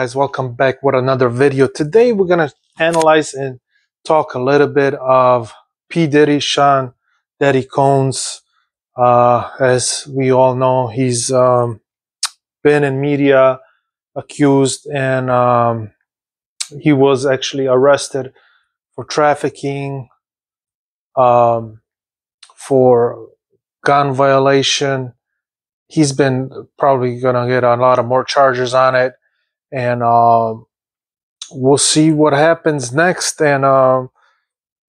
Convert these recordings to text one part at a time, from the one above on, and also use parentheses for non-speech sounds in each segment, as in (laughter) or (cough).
guys welcome back with another video. Today we're gonna analyze and talk a little bit of p. Diddy sean daddy combs. Uh, as we all know he's um, been in media accused and um, he was actually arrested for trafficking um, for gun violation. He's been probably gonna get a lot of more charges on it and um, we'll see what happens next. And um,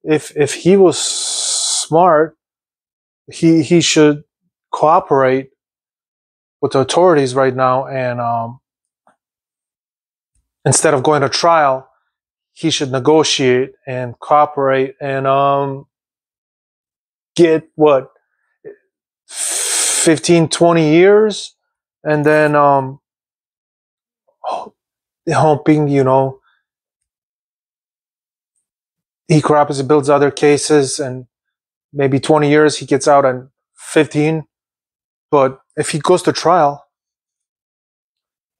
if if he was smart, he he should cooperate with the authorities right now, and um, instead of going to trial, he should negotiate and cooperate and um, get what 15 20 years and then um, hoping, you know, he cooperates, builds other cases, and maybe 20 years he gets out in 15. But if he goes to trial,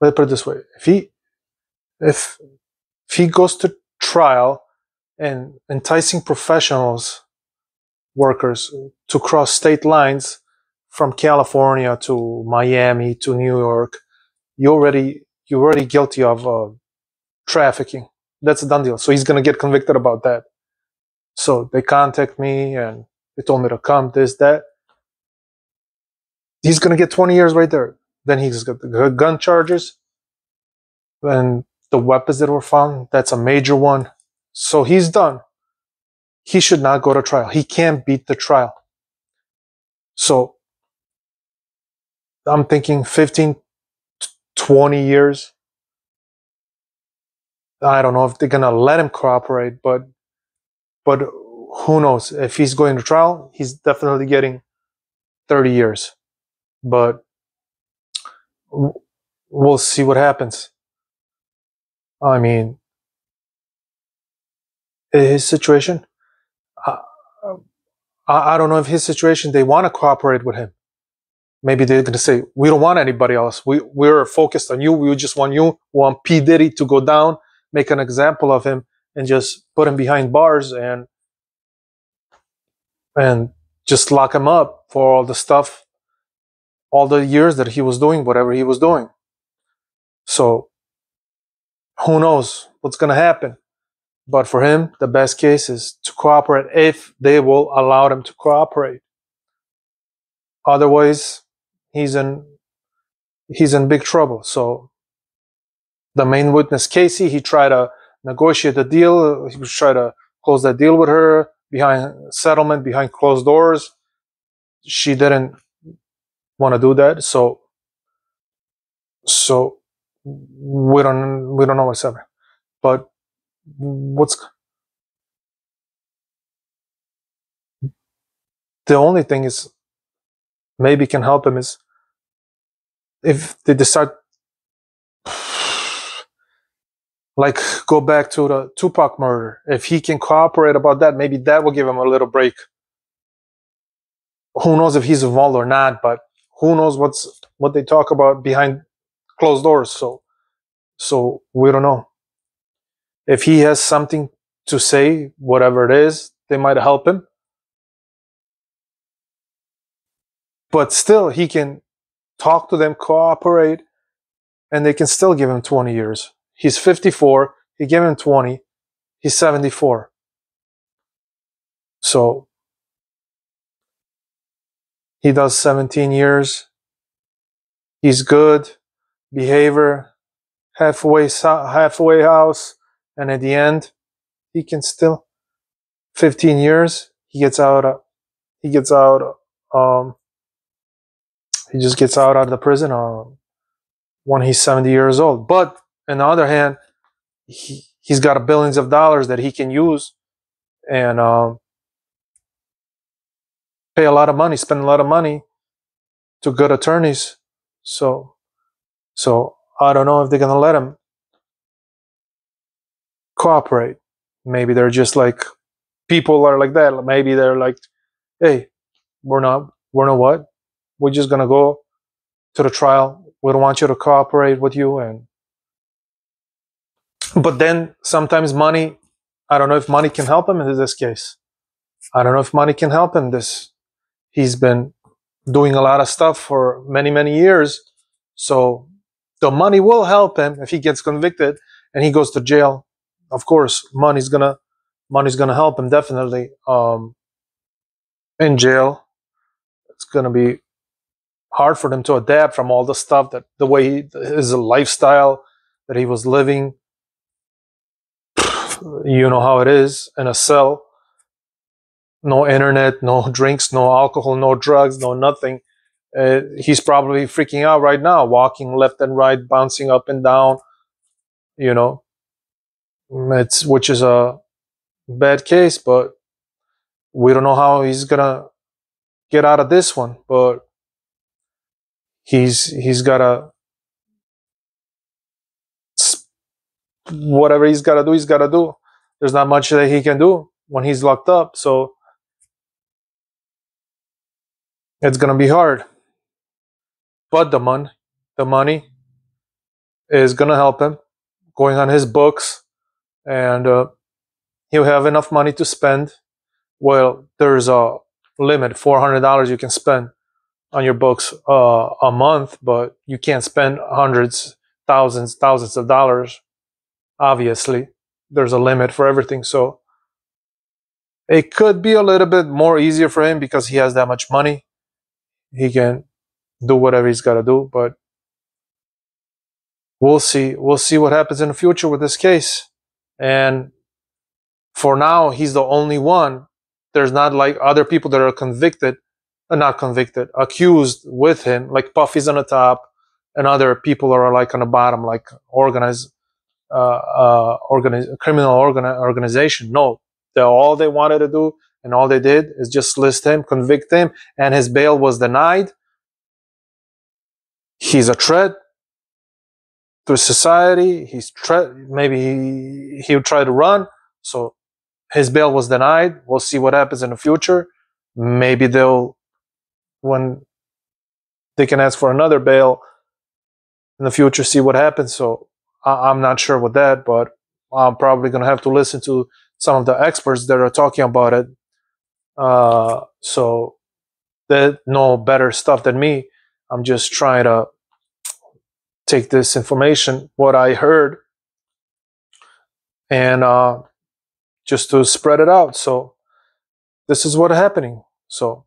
let me put it this way: if he, if if he goes to trial and enticing professionals, workers to cross state lines from California to Miami to New York, you already you're already guilty of uh, trafficking. That's a done deal. So he's going to get convicted about that. So they contact me and they told me to come, this, that. He's going to get 20 years right there. Then he's got the gun charges and the weapons that were found. That's a major one. So he's done. He should not go to trial. He can't beat the trial. So I'm thinking 15 20 years. I don't know if they're gonna let him cooperate, but but who knows? If he's going to trial, he's definitely getting 30 years. But we'll see what happens. I mean, his situation. Uh, uh, I, I don't know if his situation they want to cooperate with him maybe they're going to say, we don't want anybody else. We, we're focused on you. We just want you. We want P. Diddy to go down, make an example of him and just put him behind bars and, and just lock him up for all the stuff, all the years that he was doing whatever he was doing. So who knows what's going to happen. But for him, the best case is to cooperate if they will allow him to cooperate. Otherwise, he's in he's in big trouble. So the main witness, Cassie, he tried to negotiate the deal. He was trying to close that deal with her behind settlement, behind closed doors. She didn't want to do that. So, so we don't we don't know what's happening. But what's the only thing is maybe can help him is if they decide like go back to the Tupac murder. If he can cooperate about that, maybe that will give him a little break. Who knows if he's involved or not, but who knows what's what they talk about behind closed doors. So so we don't know. If he has something to say, whatever it is, they might help him. But still he can talk to them, cooperate, and they can still give him 20 years. He's 54, he gave him 20, he's 74. So he does 17 years. He's good, behavior, halfway halfway house, and at the end, he can still 15 years. He gets out. He gets out. Um, he just gets out of the prison uh, when he's 70 years old. But on the other hand, he, he's got billions of dollars that he can use and um, pay a lot of money, spend a lot of money to good attorneys. So, so I don't know if they're gonna let him cooperate. Maybe they're just like people are like that. Maybe they're like, hey, we're not, we're not what? We're just going to go to the trial. We don't want you to cooperate with you. And (laughs) but then sometimes money, I don't know if money can help him in this case. I don't know if money can help him. This, he's been doing a lot of stuff for many, many years. So the money will help him if he gets convicted and he goes to jail. Of course, money's gonna, money's gonna help him definitely. Um, in jail, it's gonna be hard for them to adapt from all the stuff that the way he, his lifestyle that he was living. (sighs) You know how it is in a cell. No internet, no (laughs) drinks, no alcohol, no drugs, no nothing. Uh, he's probably freaking out right now, walking left and right, bouncing up and down. You know, it's which is a bad case, but we don't know how he's gonna get out of this one. But he's he's gotta whatever he's gotta do he's gotta do. There's not much that he can do when he's locked up so it's gonna be hard. But the money the money is gonna help him going on his books and uh, he'll have enough money to spend. Well there's a limit $400 you can spend on your books uh, a month, but you can't spend hundreds, thousands, thousands of dollars. Obviously, there's a limit for everything. So it could be a little bit more easier for him because he has that much money. He can do whatever he's got to do, but we'll see. We'll see what happens in the future with this case. And for now, he's the only one. There's not like other people that are convicted not convicted, accused with him, like Puffy's on the top, and other people are like on the bottom, like organized, uh, uh, criminal organi- organization. No, they all they wanted to do and all they did is just list him, convict him, and his bail was denied. He's a threat to society. He's. Maybe he he'll try to run. So his bail was denied. We'll see what happens in the future. Maybe they'll when they can ask for another bail in the future, see what happens. So I- am not sure with that, but I'm probably going to have to listen to some of the experts that are talking about it. Uh, so they know better stuff than me. I'm just trying to take this information, what I heard, and uh, just to spread it out. So this is what's happening. So